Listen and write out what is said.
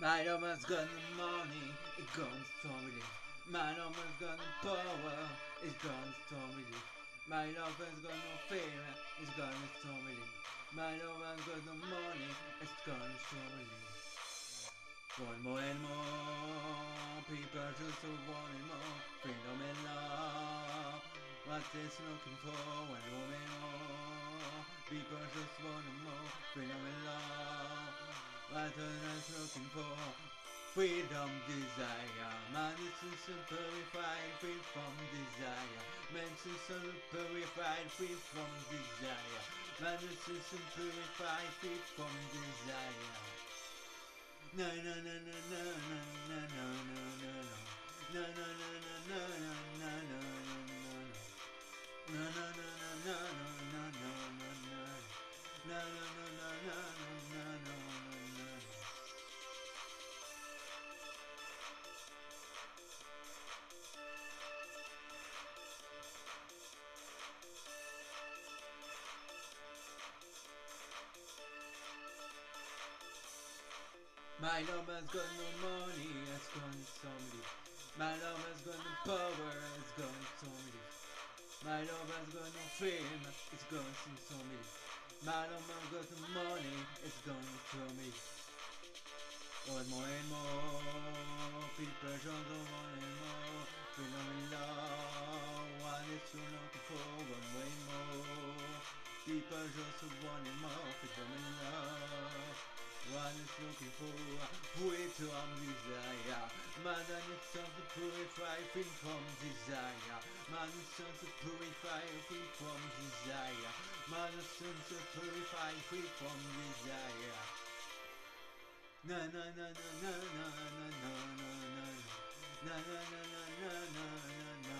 My woman's got the money, it's gone stormily. My woman's got the power, it's gone stormily. My love has got no fear, it's gone stormily. My lover's got no money, it's gone stormily. Want more and more, people just want more. Freedom and love, what they're looking for, and more. People just want more, freedom and love. What are was looking for Freedom, desire Man is so purified, free from desire Man is so purified, free from desire Man is so purified, free from desire No, no, no, no, no, no, no, no, no, no No, no, no, no, no, no, no, no, no My lover's got no money, has gone somebody. My lover's got no power, has gone somebody. My lover's got no fame, it's gone to somebody. My lover's got no money, it's gone to me. More and more and more, people jump on more and more. Phenomenal, what is too looking for? One way more, people just want it more. Phenomenal. One is looking for way to on desire Man is need to purify thing from desire Man is something purify thing from desire Man is something purify thing from desire Na na na Na na na na na na na na na na na na na na na na